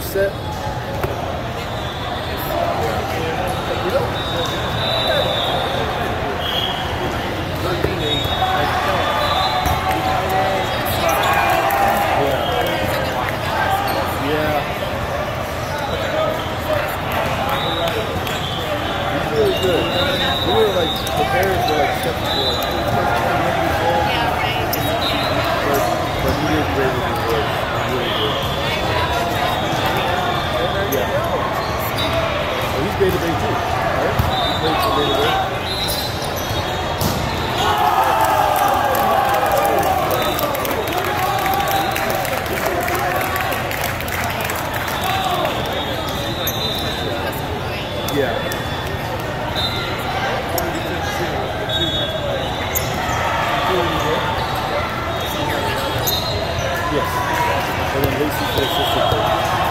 set. Yes. And then Lacey plays sister coach.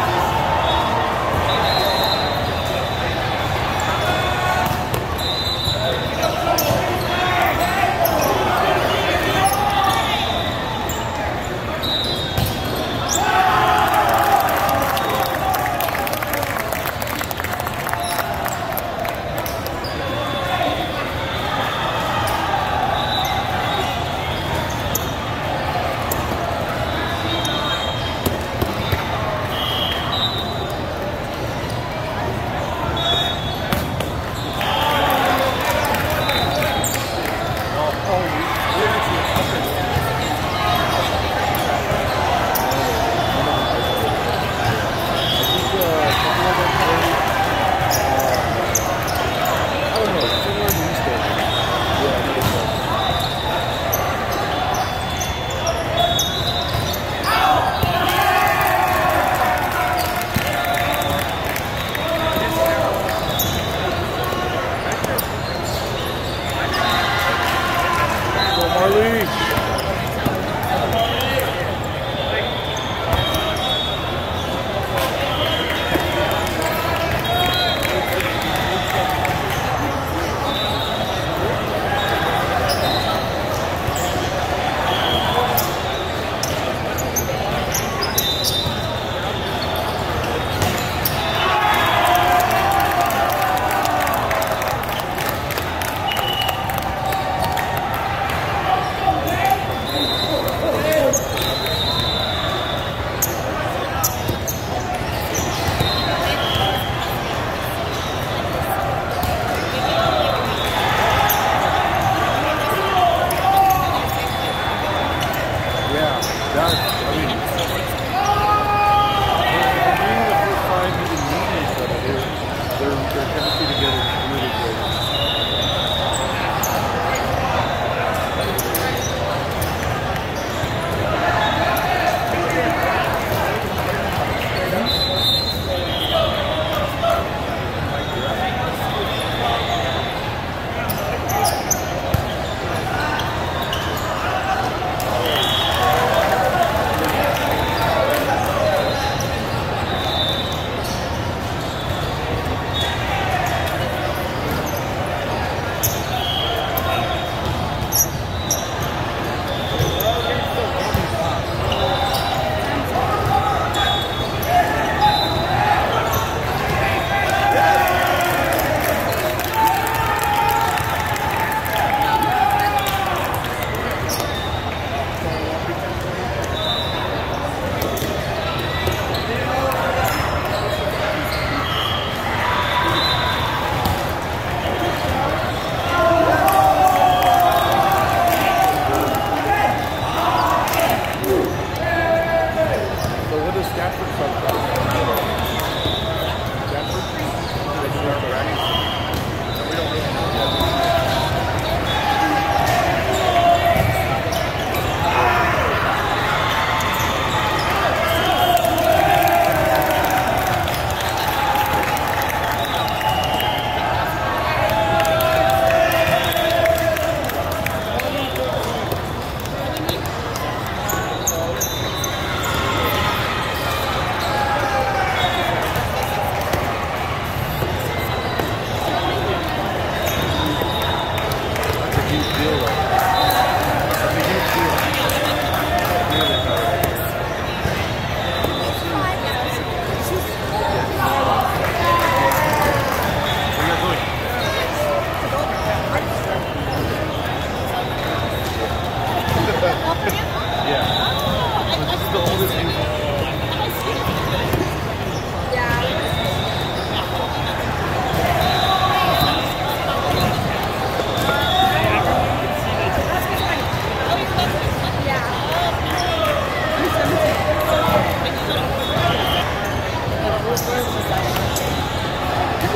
People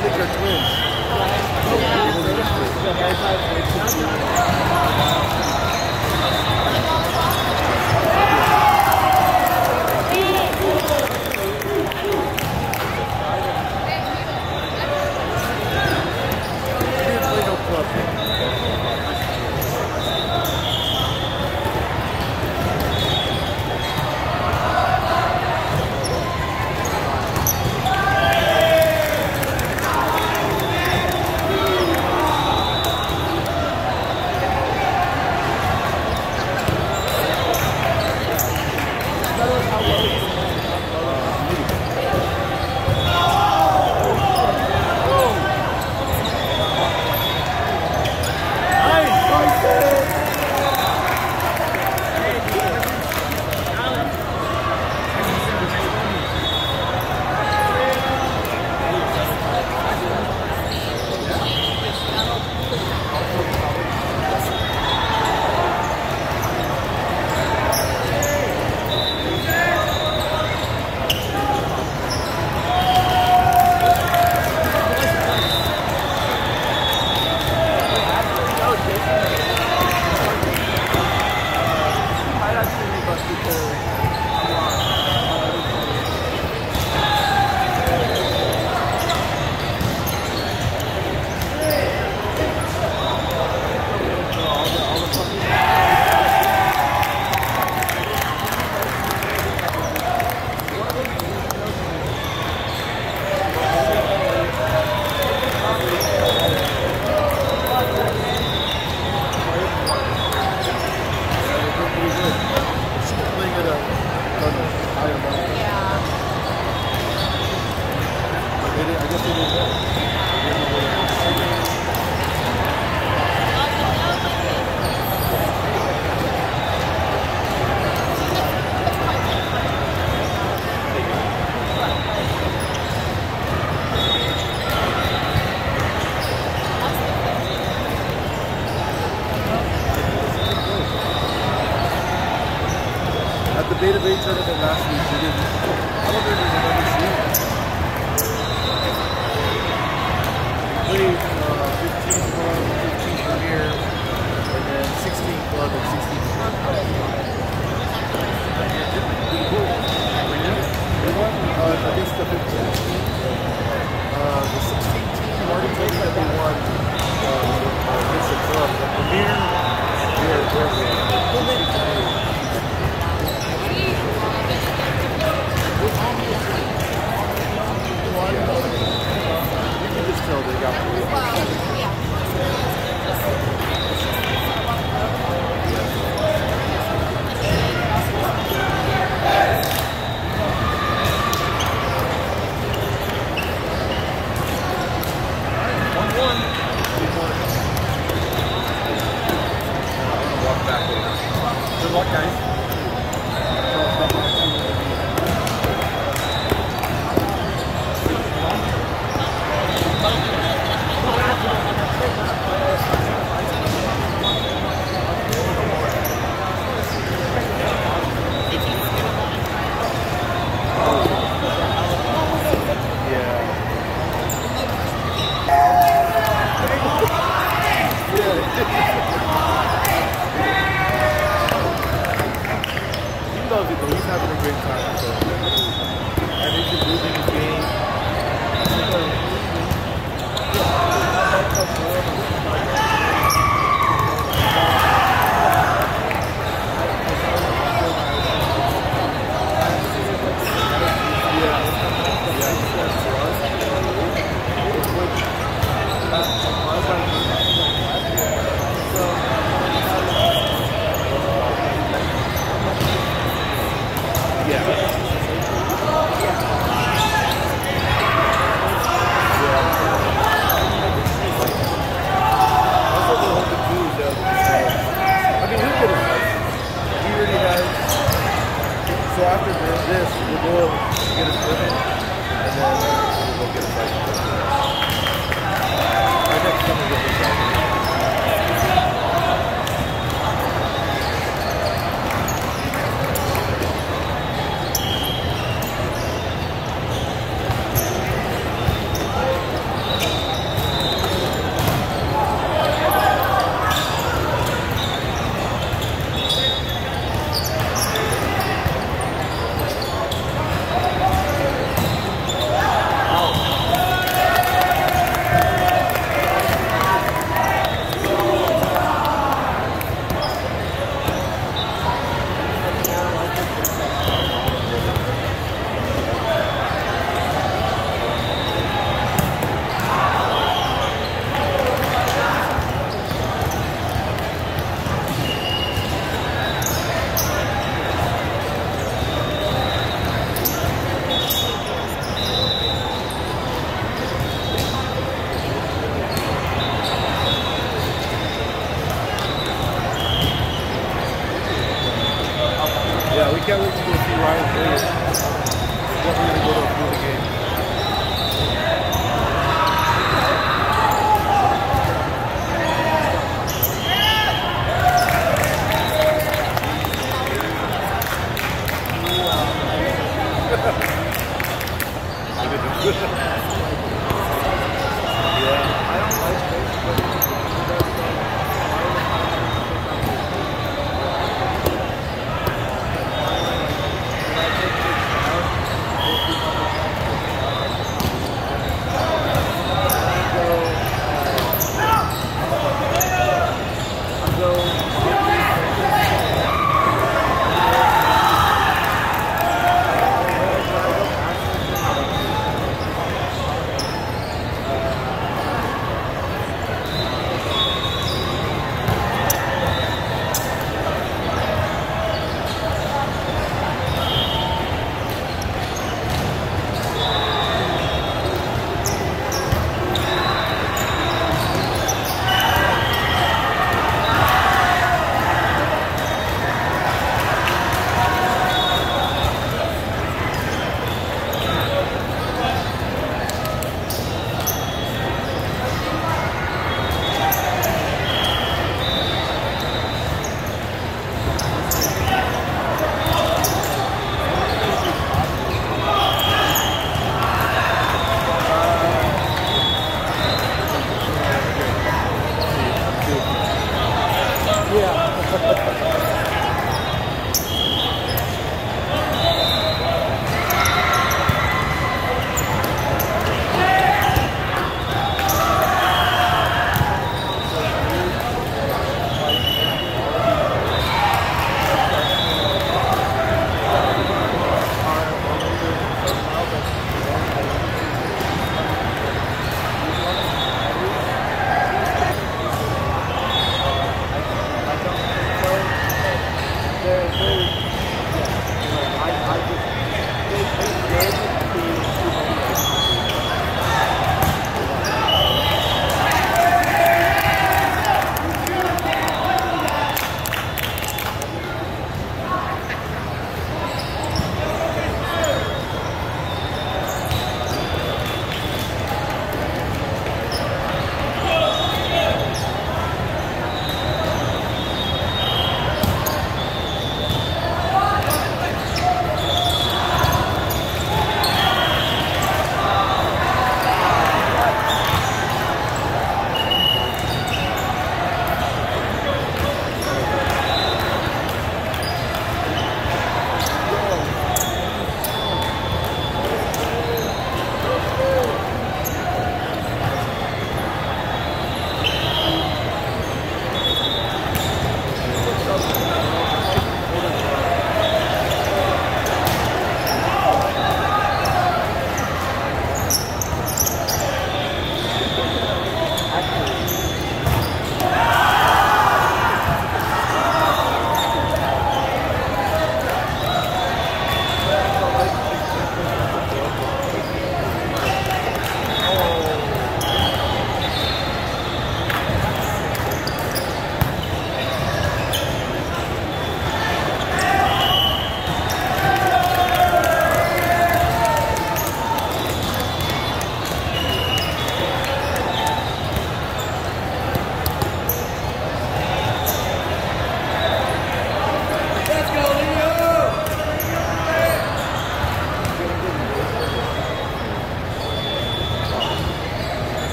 think they're twins. At the Beta Bay tournament last week, lot guys.